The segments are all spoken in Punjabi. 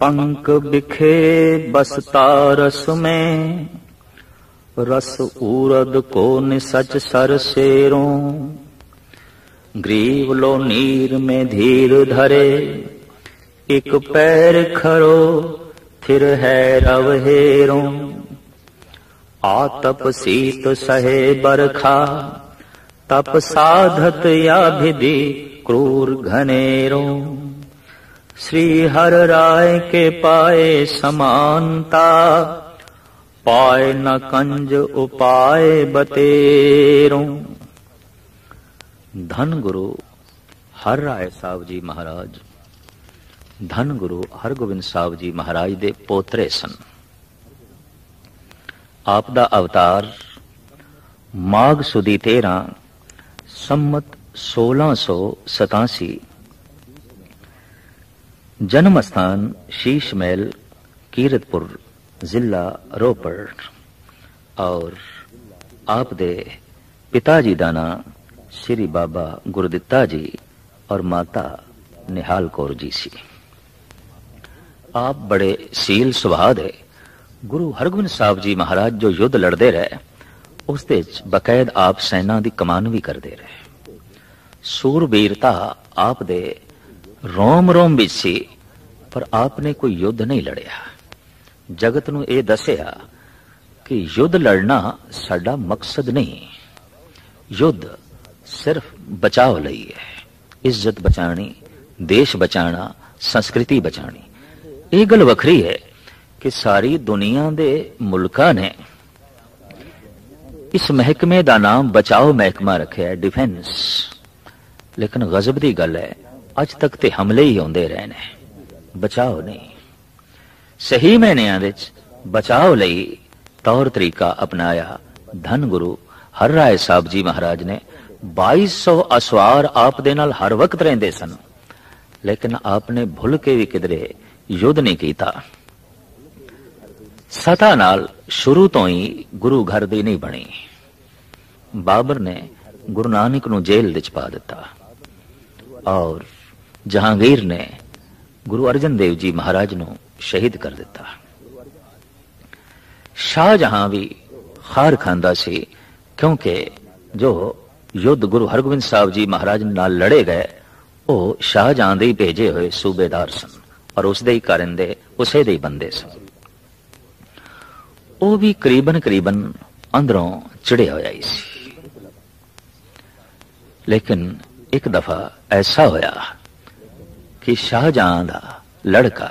पंक बिखे बसता रस में, रस उरद को निसच सर शेरों। ग्रीव लो नीर में धीर धरे, एक पैर खरो, फिर है रव हेरों। आतप सीत सहे बरखा, तप साधत या विधि क्रूर घनेरों। श्री हर राय के पाए समानता पाए न कंज उपाय बतेरों धन गुरु ਹਰ ਰਾਏ ਸਾਹਿਬ ਜੀ ਮਹਾਰਾਜ ਧੰਨ ਗੁਰੂ ਹਰਗੋਬਿੰਦ ਸਾਹਿਬ ਜੀ ਮਹਾਰਾਜ ਦੇ ਪੋਤਰੇ ਸਨ ਆਪ ਦਾ ਅਵਤਾਰ ਮਾਘ ਸੁਦੀ 13 ਸੰਮਤ 1687 ਜਨਮ ਸਥਾਨ ਸ਼ੀਸ਼ ਮਹਿਲ ਕੀਰਤਪੁਰ ਜ਼ਿਲ੍ਹਾ ਰੋਪੜ ਔਰ ਆਪ ਦੇ ਪਿਤਾ ਜੀ ਦਾ ਨਾਂ ਸ੍ਰੀ ਬਾਬਾ ਗੁਰਦਿੱਤਾ ਜੀ ਔਰ ਮਾਤਾ ਨਿਹਾਲ ਕੌਰ ਜੀ ਸੀ ਆਪ ਬੜੇ ਸੀਲ ਸੁਭਾਅ ਦੇ ਗੁਰੂ ਹਰਗੋਬਿੰਦ ਸਾਹਿਬ ਜੀ ਮਹਾਰਾਜ ਜੋ ਯੁੱਧ ਲੜਦੇ ਰਹੇ ਉਸ ਦੇ ਵਿੱਚ ਬਕਾਇਦ ਆਪ ਸੈਨਾ ਦੀ ਕਮਾਨ ਵੀ ਕਰਦੇ ਰਹੇ ਸੂਰਬੀਰਤਾ ਆਪ ਦੇ ਰੋਮ ਰੋਮ ਵਿੱਚ ਸੀ ਪਰ ਆਪ ਨੇ ਕੋਈ ਯੁੱਧ ਨਹੀਂ ਲੜਿਆ ਜਗਤ ਨੂੰ ਇਹ ਦੱਸਿਆ ਕਿ ਯੁੱਧ ਲੜਨਾ ਸਾਡਾ ਮਕਸਦ ਨਹੀਂ ਯੁੱਧ ਸਿਰਫ ਬਚਾਓ ਲਈ ਹੈ ਇੱਜ਼ਤ ਬਚਾਣੀ ਦੇਸ਼ ਬਚਾਣਾ ਸੰਸਕ੍ਰਿਤੀ ਬਚਾਣੀ ਇਹ ਗੱਲ ਵੱਖਰੀ ਹੈ ਕਿ ਸਾਰੀ ਦੁਨੀਆ ਦੇ ਮੁਲਕਾਂ ਨੇ ਇਸ ਮਹਿਕਮੇ ਦਾ ਨਾਮ ਬਚਾਓ ਮਹਿਕਮਾ ਰੱਖਿਆ ਹੈ ਡਿਫੈਂਸ ਲੇਕਿਨ ਗਜ਼ਬ ਦੀ ਗੱਲ ਹੈ ਅੱਜ ਤੱਕ ਤੇ ਹਮਲੇ ਹੀ ਆਉਂਦੇ ਰਹੇ ਨੇ ਬਚਾਓ ਨਹੀਂ। ਸਹੀ ਮੈਨਿਆਂ ਵਿੱਚ ਬਚਾਓ ਲਈ ਤੌਰ ਤਰੀਕਾ ਅਪਣਾਇਆ ਧਨ ਗੁਰੂ ਹਰ ਰਾਏ ਸਾਹਿਬ ਜੀ ਮਹਾਰਾਜ ਨੇ। 2200 ਅਸਵਾਰ ਆਪ ਦੇ ਨਾਲ ਹਰ ਵਕਤ ਰਹਿੰਦੇ ਸਨ। ਲੇਕਿਨ ਆਪ ਨੇ ਭੁੱਲ ਕੇ ਵੀ ਕਿਧਰੇ ਯੁੱਧ ਨਹੀਂ ਕੀਤਾ। ਸਤਾ ਨਾਲ ਸ਼ੁਰੂ ਤੋਂ ਹੀ ਗੁਰੂ ਘਰ ਦੀ ਨਹੀਂ ਬਣੀ। ਬਾਬਰ ਨੇ ਗੁਰੂ ਨਾਨਕ ਨੂੰ ਜੇਲ੍ਹ ਵਿੱਚ ਪਾ ਦਿੱਤਾ। ਔਰ ਜਹਾਂਗੀਰ ਨੇ ਗੁਰੂ ਅਰਜਨ ਦੇਵ ਜੀ ਮਹਾਰਾਜ ਨੂੰ ਸ਼ਹੀਦ ਕਰ ਦਿੱਤਾ। ਸ਼ਾਹਜਹਾਂ ਵੀ ਖਾਰ ਖਾਂਦਾ ਸੀ ਕਿਉਂਕਿ ਜੋ ਯੁੱਧ ਗੁਰੂ ਹਰਗੋਬਿੰਦ ਸਾਹਿਬ ਜੀ ਮਹਾਰਾਜ ਨਾਲ ਲੜੇ ਗਏ, ਉਹ ਸ਼ਾਹਜਹਾਂ ਦੇ ਹੀ ਭੇਜੇ ਹੋਏ ਸੂਬੇਦਾਰ ਸਨ ਔਰ ਉਸ ਦੇ ਹੀ ਕਾਰਨ ਦੇ ਉਸੇ ਦੇ ਹੀ ਬੰਦੇ ਸਨ। ਉਹ ਵੀ ਕਰੀਬਨ ਕਰੀਬਨ ਅੰਦਰੋਂ ਚੜਿਆ ਹੋਇਆ ਹੀ ਸੀ। ਲੇਕਿਨ ਇੱਕ ਦਫਾ ਐਸਾ ਹੋਇਆ ਕਿ ਸ਼ਾਹਜਹਾਂ ਦਾ ਲੜਕਾ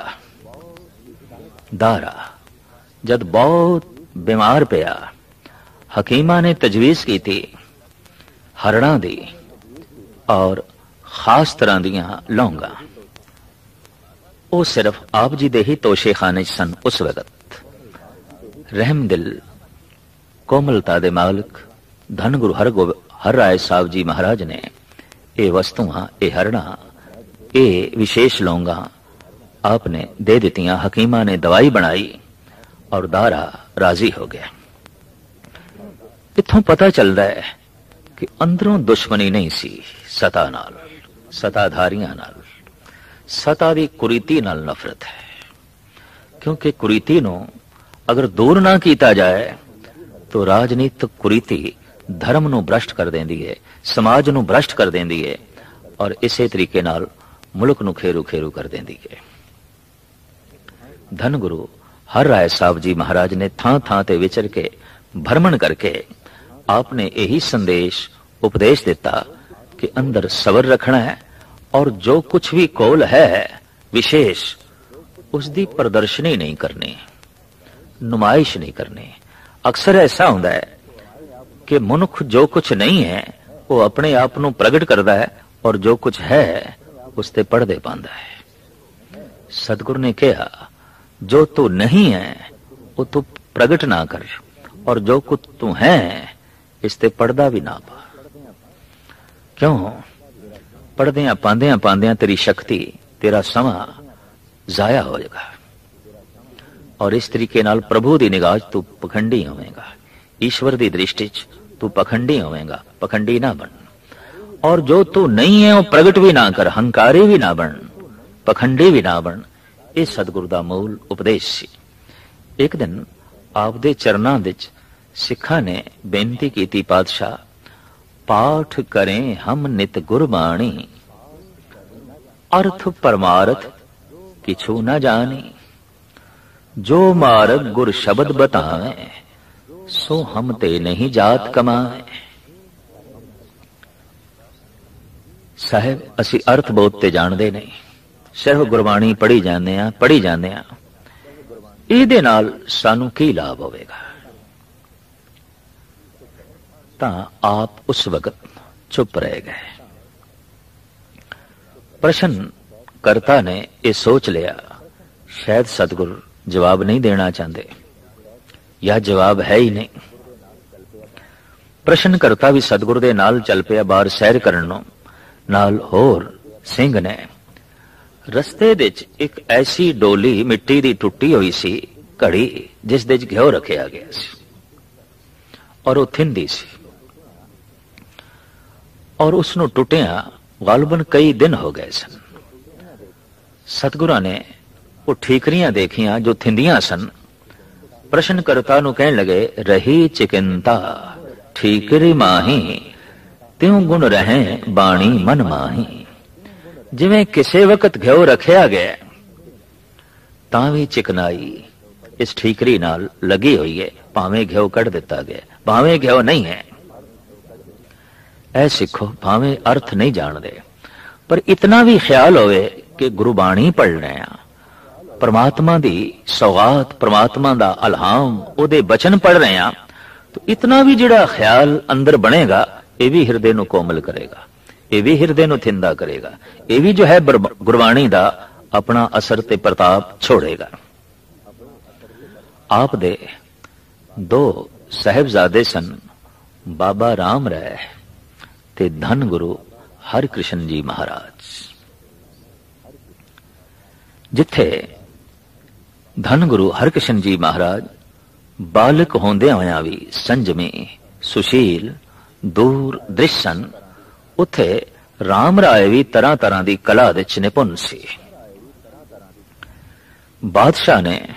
ਦਾਰਾ ਜਦ ਬਹੁਤ ਬਿਮਾਰ ਪਿਆ ਹਕੀਮਾਂ ਨੇ ਤਜਵੀਜ਼ ਕੀਤੀ ਹਰੜਾਂ ਦੀ ਔਰ ਖਾਸ ਤਰ੍ਹਾਂ ਦੀਆਂ ਲੌਂਗਾਂ ਉਹ ਸਿਰਫ ਆਪ ਜੀ ਦੇ ਹੀ ਤੋਸ਼ੇਖਾਨੇ ਚ ਸਨ ਉਸ ਵਕਤ ਰਹਿਮ ਦਿਲ ਕੋਮਲਤਾ ਦੇ ਮਾਲਕ ਧੰਨ ਗੁਰੂ ਹਰਗੋਬ ਹਰ ਰਾਏ ਸਾਹਿਬ ਜੀ ਮਹਾਰਾਜ ਨੇ ਇਹ ਵਸਤੂਆਂ ਇਹ ਹਰਣਾ ਇਹ ਵਿਸ਼ੇਸ਼ ਲੌਂਗਾ ਆਪ ਨੇ ਦੇ ਦਿੱਤੀਆਂ, ਹਕੀਮਾਂ ਨੇ ਦਵਾਈ ਬਣਾਈ ਔਰ ਦਾਰਾ ਰਾਜ਼ੀ ਹੋ ਗਿਆ। ਇੱਥੋਂ ਪਤਾ ਚੱਲਦਾ ਹੈ ਕਿ ਅੰਦਰੋਂ ਦੁਸ਼ਮਣੀ ਨਹੀਂ ਸੀ ਸਤਾ ਨਾਲ, ਸਤਾਧਾਰੀਆਂ ਨਾਲ। ਸਤਾ ਦੀ ਕੁਰੀਤੀ ਨਾਲ ਨਫ਼ਰਤ ਹੈ। ਕਿਉਂਕਿ ਕੁਰੀਤੀ ਨੂੰ ਅਗਰ ਦੂਰ ਨਾ ਕੀਤਾ ਜਾਏ, ਤਾਂ ਰਾਜਨੀਤਿਕ ਕੁਰੀਤੀ ਧਰਮ ਨੂੰ ਭ੍ਰਸ਼ਟ ਕਰ ਦਿੰਦੀ ਹੈ, ਸਮਾਜ ਨੂੰ ਭ੍ਰਸ਼ਟ ਕਰ ਦਿੰਦੀ ਹੈ ਔਰ ਇਸੇ ਤਰੀਕੇ ਨਾਲ ਮੁਲਕ ਨੂੰ ਖੇਰੂ ਖੇਰੂ ਕਰ ਦਿੰਦੀ ਹੈ। ਧੰਨ ਗੁਰੂ ਹਰ ਰਾਏ ਸਾਹਿਬ ਜੀ ਮਹਾਰਾਜ ਨੇ ਥਾਂ ਥਾਂ ਤੇ ਵਿਚਰ ਕੇ ਭਰਮਣ ਕਰਕੇ ਆਪ ਇਹੀ ਸੰਦੇਸ਼, ਉਪਦੇਸ਼ ਦਿੱਤਾ ਕਿ ਅੰਦਰ ਸਬਰ ਰੱਖਣਾ ਹੈ ਔਰ ਜੋ ਕੁਝ ਵੀ ਕੋਲ ਹੈ, ਵਿਸ਼ੇਸ਼ ਉਸ ਦੀ ਪ੍ਰਦਰਸ਼ਨੀ ਨਹੀਂ ਕਰਨੀ, ਨੁਮਾਇਸ਼ ਨਹੀਂ ਕਰਨੀ। ਅਕਸਰ ਐਸਾ ਹੁੰਦਾ ਹੈ ਕਿ ਮਨੁੱਖ ਜੋ ਕੁਝ ਨਹੀਂ ਹੈ, ਉਹ ਆਪਣੇ ਆਪ ਨੂੰ ਪ੍ਰਗਟ ਕਰਦਾ ਹੈ ਔਰ ਜੋ ਕੁਝ ਹੈ ਉਸ ਤੇ ਪਰਦੇ ਪਾਉਂਦਾ ਹੈ ਸਤਿਗੁਰ ਨੇ ਕਿਹਾ ਜੋ ਤੂੰ ਨਹੀਂ ਹੈ ਉਹ ਤੂੰ ਪ੍ਰਗਟ ਨਾ ਕਰ ਔਰ ਜੋ ਕੁਝ ਤੂੰ ਹੈ ਇਸ ਤੇ ਪਰਦਾ ਵੀ ਨਾ ਪਾ ਕਿਉਂ ਪੜਦਿਆਂ ਪਾਉਂਦਿਆਂ ਪਾਉਂਦਿਆਂ ਤੇਰੀ ਸ਼ਕਤੀ ਤੇਰਾ ਸਮਾਂ ਜ਼ਾਇਆ ਹੋ ਜਾਏਗਾ ਔਰ ਇਸ ਤਰੀਕੇ ਨਾਲ ਪ੍ਰਭੂ ਦੀ ਨਿਗਾਹ 'ਚ ਤੂੰ ਪਖੰਡੀ ਹੋਵੇਂਗਾ ਈਸ਼ਵਰ ਦੀ ਦ੍ਰਿਸ਼ਟੀ 'ਚ ਤੂੰ ਪਖੰਡੀ ਹੋਵੇਂਗਾ ਪਖੰਡੀ ਨਾ ਬਣ ਔਰ ਜੋ ਤੂੰ ਨਹੀਂ ਹੈ ਉਹ ਪ੍ਰਗਟ ਵੀ ਨਾ ਕਰ ਹੰਕਾਰੀ ਵੀ ਨਾ ਬਣ ਪਖੰਡੀ ਵੀ ਨਾ ਬਣ ਇਹ ਸਤਿਗੁਰੂ ਦਾ ਮੂਲ ਉਪਦੇਸ਼ ਸੀ ਇੱਕ ਦਿਨ ਆਪਦੇ ਚਰਨਾਂ ਵਿੱਚ ਸਿੱਖਾਂ ਨੇ ਬੇਨਤੀ ਕੀਤੀ ਪਾਤਸ਼ਾਹ ਪਾਠ ਕਰੇ ਹਮ ਨਿਤ ਗੁਰਬਾਣੀ ਅਰਥ ਪਰਮਾਰਥ ਕਿਛੂ ਨਾ ਜਾਣੀ ਜੋ ਮਾਰਗ ਗੁਰ ਸ਼ਬਦ ਬਤਾਵੇ ਸੋ ਹਮ ਤੇ ਨਹੀਂ ਜਾਤ ਕਮਾਏ ਸਾਹਿਬ, ਅਸੀਂ ਅਰਥ ਬਹੁਤ ਤੇ ਜਾਣਦੇ ਨਹੀਂ। ਸਿਰਫ ਗੁਰਬਾਣੀ ਪੜ੍ਹੀ ਜਾਂਦੇ ਆ ਪੜ੍ਹੀ ਜਾਂਦੇ ਆ ਇਹਦੇ ਨਾਲ ਸਾਨੂੰ ਕੀ ਲਾਭ ਹੋਵੇਗਾ? ਤਾਂ ਆਪ ਉਸ ਵਕਤ ਚੁੱਪ ਰਹਿ ਗਏ। ਪ੍ਰਸ਼ਨ ਕਰਤਾ ਨੇ, ਇਹ ਸੋਚ ਲਿਆ, ਸ਼ਾਇਦ ਸਤਗੁਰ ਜਵਾਬ ਨਹੀਂ ਦੇਣਾ ਚਾਹੁੰਦੇ। ਜਾਂ ਜਵਾਬ ਹੈ ਹੀ ਨਹੀਂ। ਪ੍ਰਸ਼ਨ ਕਰਤਾ ਵੀ ਸਤਗੁਰ ਦੇ ਨਾਲ ਚੱਲ ਪਿਆ ਬਾਹਰ ਸੈਰ ਕਰਨ ਨੂੰ। ਨਾਲ ਹੋਰ ਸਿੰਘ ਨੇ। ਰਸਤੇ ਵਿੱਚ ਇੱਕ ਐਸੀ ਡੋਲੀ ਮਿੱਟੀ ਦੀ ਟੁੱਟੀ ਹੋਈ ਸੀ, ਘੜੀ ਜਿਸ ਦੇ ਵਿੱਚ ਘਿਓ ਰੱਖਿਆ ਗਿਆ ਸੀ ਔਰ ਉਹ ਥਿੰਦੀ ਸੀ। ਔਰ ਉਸ ਨੂੰ ਟੁੱਟਿਆ ਗਾਲਬਨ ਕਈ ਦਿਨ ਹੋ ਗਏ ਸਨ। ਸਤਗੁਰਾਂ ਨੇ ਉਹ ਠੀਕਰੀਆਂ ਦੇਖੀਆਂ ਜੋ ਥਿੰਦੀਆਂ ਸਨ। ਪ੍ਰਸ਼ਨ ਕਰਤਾ ਨੂੰ ਕਹਿਣ ਲਗੇ, ਰਹੀ ਚਿਕਿੰਤਾ ਠੀਕਰੀ ਮਾਹੀ ਤਿਉ ਗੁਣ ਰਹੇ ਬਾਣੀ ਮਨ ਮਾਹੀ। ਜਿਵੇਂ ਕਿਸੇ ਵਕਤ ਘਿਓ ਰੱਖਿਆ ਗਿਆ, ਤਾਂ ਵੀ ਚਿਕਨਾਈ, ਇਸ ਠੀਕਰੀ ਨਾਲ ਲੱਗੀ ਹੋਈ ਹੈ ਭਾਵੇਂ ਘਿਓ ਕੱਢ ਦਿੱਤਾ ਗਿਆ, ਭਾਵੇਂ ਘਿਓ ਨਹੀਂ ਹੈ। ਐ ਸਿੱਖੋ, ਭਾਵੇਂ ਅਰਥ ਨਹੀਂ ਜਾਣਦੇ, ਪਰ ਇਤਨਾ ਵੀ ਖਿਆਲ ਹੋਵੇ ਕਿ ਗੁਰੂ ਬਾਣੀ ਪੜ ਰਹੇ ਆ। ਪਰਮਾਤਮਾ ਦੀ ਸੌਗਾਤ, ਪਰਮਾਤਮਾ ਦਾ ਅਲਹਾਮ, ਉਹਦੇ ਬਚਨ ਪੜ ਰਹੇ ਆ, ਤਾਂ ਇਤਨਾ ਵੀ ਜਿਹੜਾ ਖਿਆਲ ਅੰਦਰ ਬਣੇਗਾ ਇਹ ਵੀ ਹਿਰਦੇ ਨੂੰ ਕੋਮਲ ਕਰੇਗਾ। ਇਹ ਵੀ ਹਿਰਦੇ ਨੂੰ ਥਿੰਦਾ ਕਰੇਗਾ। ਇਹ ਵੀ ਜੋ ਹੈ ਗੁਰਬਾਣੀ ਦਾ ਆਪਣਾ ਅਸਰ ਤੇ ਪ੍ਰਤਾਪ ਛੋੜੇਗਾ। ਆਪ ਦੇ ਦੋ ਸਹਿਬਜ਼ਾਦੇ ਸਨ। ਬਾਬਾ ਰਾਮ ਰਾਏ ਤੇ ਧੰਨ ਗੁਰੂ ਹਰਿਕ੍ਰਿਸ਼ਨ ਜੀ ਮਹਾਰਾਜ। ਜਿੱਥੇ ਧੰਨ ਗੁਰੂ ਹਰਿਕ੍ਰਿਸ਼ਨ ਜੀ ਮਹਾਰਾਜ ਬਾਲਕ ਹੁੰਦਿਆਂ ਹੋਇਆਂ ਵੀ ਸੰਜਮੀ, ਸੁਸ਼ੀਲ ਦੂਰ ਦ੍ਰਿਸ਼ਨ, ਉੱਥੇ ਰਾਮ ਰਾਏ ਵੀ ਤਰ੍ਹਾਂ ਤਰ੍ਹਾਂ ਦੀ ਕਲਾ ਦੇ ਨਿਪੁੰਨ ਸੀ। ਬਾਦਸ਼ਾਹ ਨੇ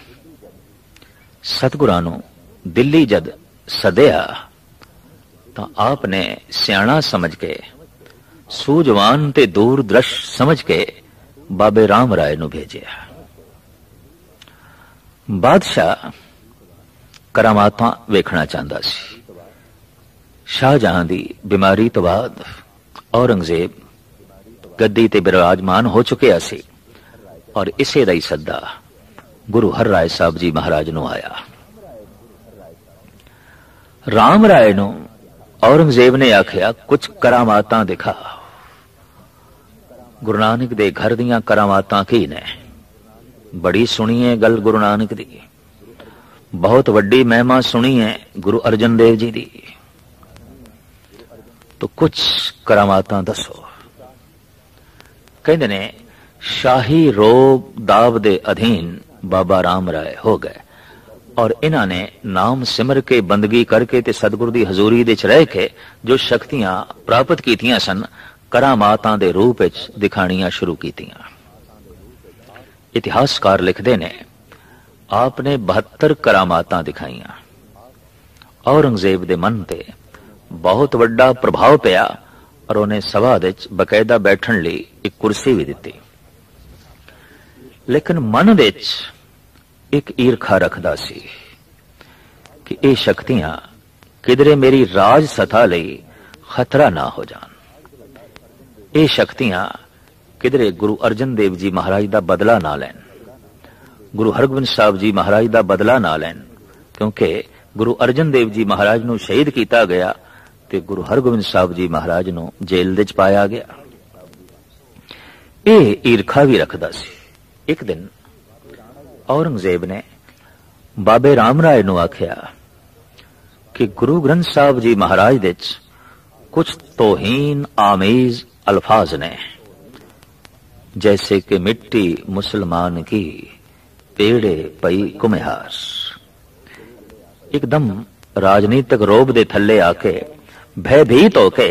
ਸਤਗੁਰਾਂ ਨੂੰ ਦਿੱਲੀ ਜਦ ਸਦਿਆ, ਤਾਂ ਆਪ ਨੇ ਸਿਆਣਾ ਸਮਝ ਕੇ, ਸੂਝਵਾਨ ਤੇ ਦੂਰ ਦ੍ਰਿਸ਼ ਸਮਝ ਕੇ ਬਾਬੇ ਰਾਮ ਰਾਏ ਨੂੰ ਭੇਜਿਆ। ਬਾਦਸ਼ਾਹ ਕਰਾਮਾਤਾਂ ਵੇਖਣਾ ਚਾਹੁੰਦਾ ਸੀ। ਸ਼ਾਹਜਹਾਂ ਦੀ ਬਿਮਾਰੀ ਤੋਂ ਬਾਅਦ ਔਰੰਗਜ਼ੇਬ ਗੱਦੀ ਤੇ ਬਿਰਾਜਮਾਨ ਹੋ ਚੁੱਕਿਆ ਸੀ ਔਰ ਇਸੇ ਦਾ ਹੀ ਸੱਦਾ ਗੁਰੂ ਹਰ ਰਾਏ ਸਾਹਿਬ ਜੀ ਮਹਾਰਾਜ ਨੂੰ ਆਇਆ। ਰਾਮ ਰਾਏ ਨੂੰ ਔਰੰਗਜ਼ੇਬ ਨੇ ਆਖਿਆ ਕੁਝ ਕਰਾਮਾਤਾਂ ਦਿਖਾ। ਗੁਰੂ ਨਾਨਕ ਦੇ ਘਰ ਦੀਆਂ ਕਰਾਮਾਤਾਂ ਕੀ ਨੇ? ਬੜੀ ਸੁਣੀ ਹੈ ਗੱਲ ਗੁਰੂ ਨਾਨਕ ਦੀ। ਬਹੁਤ ਵੱਡੀ ਮਹਿਮਾ ਸੁਣੀ ਹੈ ਗੁਰੂ ਅਰਜਨ ਦੇਵ ਜੀ ਦੀ। ਤੋ ਕੁਝ ਕਰਾਮਾਤਾਂ ਦੱਸੋ। ਕਹਿੰਦੇ ਨੇ, ਸ਼ਾਹੀ ਰੋਬ ਦਾਬ ਦੇ ਅਧੀਨ ਬਾਬਾ ਰਾਮ ਰਾਏ ਹੋ ਗਏ ਔਰ ਇਹਨਾਂ ਨੇ ਨਾਮ ਸਿਮਰ ਕੇ ਬੰਦਗੀ ਕਰਕੇ ਤੇ ਸਤਿਗੁਰ ਦੀ ਹਜ਼ੂਰੀ ਦੇ ਚ ਰਹਿ ਕੇ ਜੋ ਸ਼ਕਤੀਆਂ ਪ੍ਰਾਪਤ ਕੀਤੀਆਂ ਸਨ, ਕਰਾਮਾਤਾਂ ਦੇ ਰੂਪ ਵਿੱਚ ਦਿਖਾਣੀਆਂ ਸ਼ੁਰੂ ਕੀਤੀਆਂ। ਇਤਿਹਾਸਕਾਰ ਲਿਖਦੇ ਨੇ ਆਪ ਨੇ 72 ਕਰਾਮਾਤਾਂ ਦਿਖਾਈਆਂ। ਔਰੰਗਜ਼ੇਬ ਦੇ ਮਨ ਤੇ ਬਹੁਤ ਵੱਡਾ ਪ੍ਰਭਾਵ ਪਿਆ ਔਰ ਉਹਨੇ ਸਭਾ ਵਿੱਚ ਬਕਾਇਦਾ ਬੈਠਣ ਲਈ ਇੱਕ ਕੁਰਸੀ ਵੀ ਦਿੱਤੀ। ਲੇਕਿਨ ਮਨ ਵਿੱਚ ਇੱਕ ਈਰਖਾ ਰੱਖਦਾ ਸੀ ਕਿ ਇਹ ਸ਼ਕਤੀਆਂ ਕਿਧਰੇ ਮੇਰੀ ਰਾਜ ਸਤਾ ਲਈ ਖਤਰਾ ਨਾ ਹੋ ਜਾਣ। ਇਹ ਸ਼ਕਤੀਆਂ ਕਿਧਰੇ ਗੁਰੂ ਅਰਜਨ ਦੇਵ ਜੀ ਮਹਾਰਾਜ ਦਾ ਬਦਲਾ ਨਾ ਲੈਣ, ਗੁਰੂ ਹਰਗੋਬਿੰਦ ਸਾਹਿਬ ਜੀ ਮਹਾਰਾਜ ਦਾ ਬਦਲਾ ਨਾ ਲੈਣ, ਕਿਉਂਕਿ ਗੁਰੂ ਅਰਜਨ ਦੇਵ ਜੀ ਮਹਾਰਾਜ ਨੂੰ ਸ਼ਹੀਦ ਕੀਤਾ ਗਿਆ ਤੇ ਗੁਰੂ ਹਰਗੋਬਿੰਦ ਸਾਹਿਬ ਜੀ ਮਹਾਰਾਜ ਨੂੰ ਜੇਲ੍ਹ ਵਿੱਚ ਪਾਇਆ ਗਿਆ ਇਹ ਈਰਖਾ ਵੀ ਰੱਖਦਾ ਸੀ ਇੱਕ ਦਿਨ ਔਰੰਗਜ਼ੇਬ ਨੇ ਬਾਬੇ ਰਾਮ ਰਾਏ ਨੂੰ ਆਖਿਆ ਕਿ ਗੁਰੂ ਗ੍ਰੰਥ ਸਾਹਿਬ ਜੀ ਮਹਾਰਾਜ ਦੇ ਵਿੱਚ ਕੁਝ ਤੋਹੀਨ ਆਮੇਜ਼ ਅਲਫਾਜ਼ ਨੇ जैसे कि मिट्टी मुसलमान की पेड़े पई कुम्हार ਇੱਕਦਮ ਰਾਜਨੀਤਿਕ ਰੋਬ ਦੇ ਥੱਲੇ ਆ ਕੇ ਭੈਭੀਤ ਹੋ ਕੇ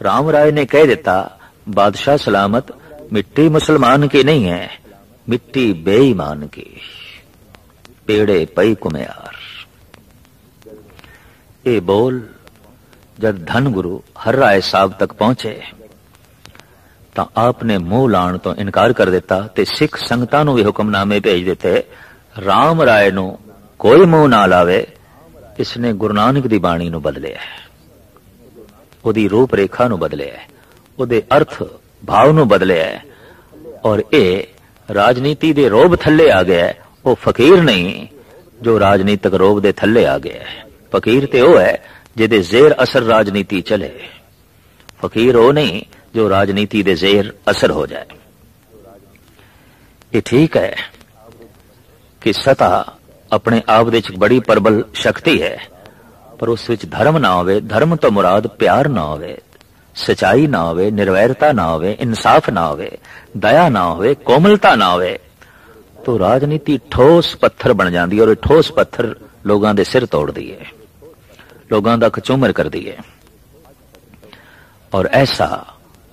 ਰਾਮ ਰਾਏ ਨੇ ਕਹਿ ਦਿੱਤਾ ਬਾਦਸ਼ਾਹ ਸਲਾਮਤ ਮਿੱਟੀ ਮੁਸਲਮਾਨ ਕੀ ਨਹੀਂ ਹੈ ਮਿੱਟੀ ਬੇਈਮਾਨ ਕੀ ਪੇੜੇ ਪਈ ਕੁਮਿਆਰ ਇਹ ਬੋਲ ਜਦ ਧਨ ਗੁਰੂ ਹਰ ਰਾਏ ਸਾਹਿਬ ਤੱਕ ਪਹੁੰਚੇ ਤਾਂ ਆਪ ਨੇ ਮੂੰਹ ਲਾਣ ਤੋਂ ਇਨਕਾਰ ਕਰ ਦਿੱਤਾ ਤੇ ਸਿੱਖ ਸੰਗਤਾਂ ਨੂੰ ਵੀ ਹੁਕਮਨਾਮੇ ਭੇਜ ਦਿੱਤੇ RAM ਰਾਏ ਨੂੰ ਕੋਈ ਮੂੰਹ ਨਾ ਲਾਵੇ ਇਸ ਨੇ ਗੁਰੂ ਨਾਨਕ ਦੀ ਬਾਣੀ ਨੂੰ ਬਦਲਿਆ ਉਹਦੀ ਰੂਪ ਰੇਖਾ ਨੂੰ ਬਦਲਿਆ ਉਹਦੇ ਅਰਥ, ਭਾਵ ਨੂੰ ਬਦਲਿਆ ਔਰ ਇਹ ਰਾਜਨੀਤੀ ਦੇ ਰੋਬ ਥੱਲੇ ਆ ਗਿਆ ਉਹ ਫਕੀਰ ਨਹੀਂ, ਜੋ ਰਾਜਨੀਤਿਕ ਰੋਬ ਦੇ ਥੱਲੇ ਆ ਗਿਆ ਫਕੀਰ ਤੇ ਉਹ ਹੈ, ਜਿਹਦੇ ਜ਼ੇਰ ਅਸਰ ਰਾਜਨੀਤੀ ਚਲੇ। ਫਕੀਰ ਉਹ ਨਹੀਂ, ਜੋ ਰਾਜਨੀਤੀ ਦੇ ਜ਼ੇਰ ਅਸਰ ਹੋ ਜਾਏ। ਇਹ ਠੀਕ ਹੈ ਕਿ ਸਤਾ ਆਪਣੇ ਆਪ ਦੇ ਵਿੱਚ ਬੜੀ ਪ੍ਰਬਲ ਸ਼ਕਤੀ ਹੈ। ਪਰ ਉਸ ਵਿੱਚ ਧਰਮ ਨਾ ਹੋਵੇ, ਧਰਮ ਤੋਂ ਮੁਰਾਦ ਪਿਆਰ ਨਾ ਹੋਵੇ, ਸਚਾਈ ਨਾ ਹੋਵੇ, ਨਿਰਵੈਰਤਾ ਨਾ ਹੋਵੇ, ਇਨਸਾਫ ਨਾ ਹੋਵੇ, ਦਇਆ ਨਾ ਹੋਵੇ, ਕੋਮਲਤਾ ਨਾ ਹੋਵੇ, ਤੋ ਰਾਜਨੀਤੀ ਠੋਸ ਪੱਥਰ ਬਣ ਜਾਂਦੀ ਹੈ ਔਰ ਠੋਸ ਪੱਥਰ ਲੋਕਾਂ ਦੇ ਸਿਰ ਤੋੜਦੀ ਹੈ। ਲੋਕਾਂ ਦਾ ਕਚੂਮਰ ਕਰਦੀ ਹੈ। ਔਰ ਐਸਾ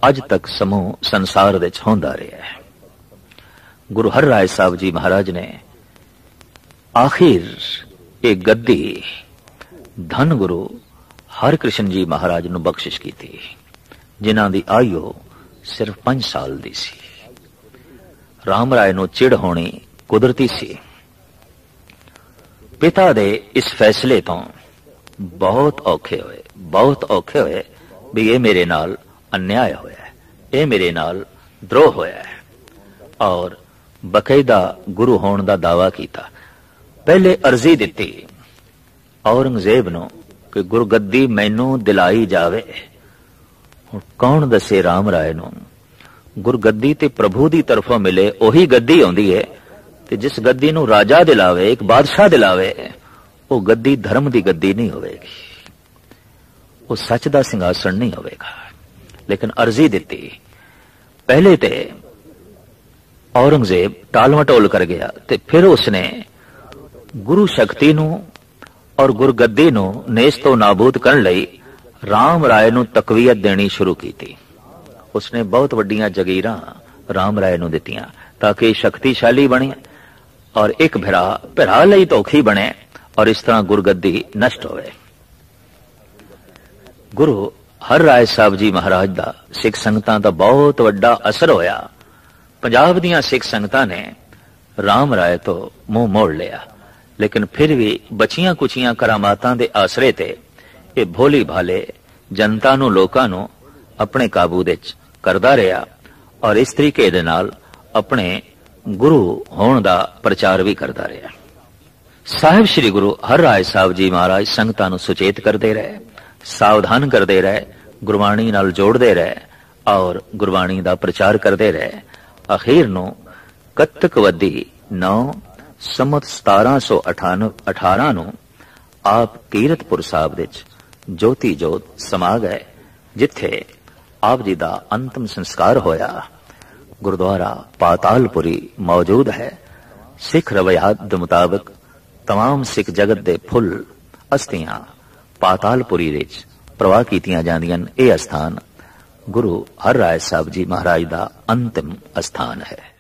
ਅੱਜ ਤੱਕ ਸਮੂਹ ਸੰਸਾਰ ਵਿੱਚ ਹੁੰਦਾ ਰਿਹਾ ਹੈ। ਗੁਰੂ ਹਰ ਰਾਏ ਸਾਹਿਬ ਜੀ ਮਹਾਰਾਜ ਨੇ ਆਖਿਰ ਇਹ ਗੱਦੀ ਧੰਨ ਗੁਰੂ ਹਰ ਕ੍ਰਿਸ਼ਨ ਜੀ ਮਹਾਰਾਜ ਨੂੰ ਬਖਸ਼ਿਸ਼ ਕੀਤੀ, ਜਿਨ੍ਹਾਂ ਦੀ ਆਯੂ ਸਿਰਫ 5 ਸਾਲ ਦੀ ਸੀ। ਰਾਮ ਰਾਏ ਨੂੰ ਚਿੜ ਹੋਣੀ ਕੁਦਰਤੀ ਸੀ। ਪਿਤਾ ਦੇ ਇਸ ਫੈਸਲੇ ਤੋਂ ਬਹੁਤ ਔਖੇ ਹੋਏ, ਬਹੁਤ ਔਖੇ ਹੋਏ ਵੀ ਇਹ ਮੇਰੇ ਨਾਲ ਅਨਿਆਏ ਹੋਇਆ ਇਹ ਮੇਰੇ ਨਾਲ ਦਰੋਹ ਹੋਇਆ ਔਰ ਬਕਾਇਦਾ ਗੁਰੂ ਹੋਣ ਦਾ ਦਾਵਾ ਕੀਤਾ। ਪਹਿਲੇ ਅਰਜ਼ੀ ਦਿੱਤੀ ਔਰੰਗਜ਼ੇਬ ਨੂੰ ਕਿ ਗੁਰਗੱਦੀ ਮੈਨੂੰ ਦਿਲਾਈ ਜਾਵੇ। ਹੁਣ ਕੌਣ ਦੱਸੇ RAM ਰਾਏ ਨੂੰ? ਗੁਰਗੱਦੀ ਤੇ ਪ੍ਰਭੂ ਦੀ ਤਰਫੋਂ ਮਿਲੇ ਉਹੀ ਗੱਦੀ ਆਉਂਦੀ ਹੈ ਤੇ ਜਿਸ ਗੱਦੀ ਨੂੰ ਰਾਜਾ ਦਿਲਾਵੇ, ਇੱਕ ਬਾਦਸ਼ਾਹ ਦਿਲਾਵੇ, ਉਹ ਗੱਦੀ ਧਰਮ ਦੀ ਗੱਦੀ ਨਹੀਂ ਹੋਵੇਗੀ। ਉਹ ਸੱਚ ਦਾ ਸਿੰਘਾਸਣ ਨਹੀਂ ਹੋਵੇਗਾ। ਲੇਕਿਨ ਅਰਜ਼ੀ ਦਿੱਤੀ। ਪਹਿਲੇ ਤੇ ਔਰੰਗਜ਼ੇਬ ਟਾਲਮਟੋਲ ਕਰ ਗਿਆ ਤੇ ਫਿਰ ਉਸਨੇ ਗੁਰੂ ਸ਼ਕਤੀ ਨੂੰ ਔਰ ਗੁਰਗੱਦੀ ਨੂੰ ਨੇਸ ਤੋਂ ਨਾਬੂਦ ਕਰਨ ਲਈ ਰਾਮ ਰਾਏ ਨੂੰ ਤਕਵੀਅਤ ਦੇਣੀ ਸ਼ੁਰੂ ਕੀਤੀ। ਉਸਨੇ ਬਹੁਤ ਵੱਡੀਆਂ ਜਗੀਰਾਂ ਰਾਮ ਰਾਏ ਨੂੰ ਦਿੱਤੀਆਂ ਤਾਂ ਕਿ ਸ਼ਕਤੀਸ਼ਾਲੀ ਬਣੇ ਔਰ ਇੱਕ ਭਰਾ ਭਰਾ ਲਈ ਧੋਖੀ ਬਣੇ ਔਰ ਇਸ ਤਰ੍ਹਾਂ ਗੁਰਗੱਦੀ ਨਸ਼ਟ ਹੋਵੇ। ਗੁਰੂ ਹਰ ਰਾਏ ਸਾਹਿਬ ਜੀ ਮਹਾਰਾਜ ਦਾ ਸਿੱਖ ਸੰਗਤਾਂ ਦਾ ਬਹੁਤ ਵੱਡਾ ਅਸਰ ਹੋਇਆ। ਪੰਜਾਬ ਦੀਆਂ ਸਿੱਖ ਸੰਗਤਾਂ ਨੇ ਰਾਮ ਰਾਏ ਤੋਂ ਮੂੰਹ ਮੋੜ ਲਿਆ। ਲੇਕਿਨ ਫਿਰ ਵੀ ਬਚੀਆਂ ਕੁਚੀਆਂ ਕਰਾਮਾਤਾਂ ਦੇ ਆਸਰੇ ਤੇ ਇਹ ਭੋਲੀ ਭਾਲੇ ਜਨਤਾ ਨੂੰ, ਲੋਕਾਂ ਨੂੰ ਆਪਣੇ ਕਾਬੂ ਵਿੱਚ ਕਰਦਾ ਰਿਹਾ ਔਰ ਇਸ ਤਰੀਕੇ ਦੇ ਨਾਲ ਆਪਣੇ ਗੁਰੂ ਹੋਣ ਦਾ ਪ੍ਰਚਾਰ ਵੀ ਕਰਦਾ ਰਿਹਾ। ਸਾਹਿਬ ਸ੍ਰੀ ਗੁਰੂ ਹਰ ਰਾਏ ਸਾਹਿਬ ਜੀ ਮਹਾਰਾਜ ਸੰਗਤਾਂ ਨੂੰ ਸੁਚੇਤ ਕਰਦੇ ਰਹੇ, ਸਾਵਧਾਨ ਕਰਦੇ ਰਹੇ, ਗੁਰਬਾਣੀ ਨਾਲ ਜੋੜਦੇ ਰਹੇ ਔਰ ਗੁਰਬਾਣੀ ਦਾ ਪ੍ਰਚਾਰ ਕਰਦੇ ਰਹੇ। ਅਖੀਰ ਨੂੰ ਕੱਤਕਵਦੀ 9 ਸਮਤ 1718 ਨੂੰ ਆਪ ਕੀਰਤਪੁਰ ਸਾਹਿਬ ਵਿੱਚ ਜੋਤੀ ਜੋਤ ਸਮਾ ਗਏ ਜਿੱਥੇ ਆਪ ਜੀ ਦਾ ਅੰਤਮ ਸੰਸਕਾਰ ਹੋਇਆ ਗੁਰਦੁਆਰਾ ਪਾਤਾਲਪੁਰੀ ਮੌਜੂਦ ਹੈ ਸਿੱਖ ਰਵਾਇਤ ਦੇ ਮੁਤਾਬਕ तमाम ਸਿੱਖ ਜਗਤ ਦੇ ਫੁੱਲ ਅਸਤੀਆਂ ਪਾਤਾਲਪੁਰੀ ਵਿੱਚ ਪ੍ਰਵਾਹ ਕੀਤੀਆਂ ਜਾਂਦੀਆਂ ਇਹ ਅਸਥਾਨ ਗੁਰੂ ਹਰ ਰਾਏ ਸਾਹਿਬ ਜੀ ਮਹਾਰਾਜ ਦਾ ਅੰਤਿਮ ਅਸਥਾਨ ਹੈ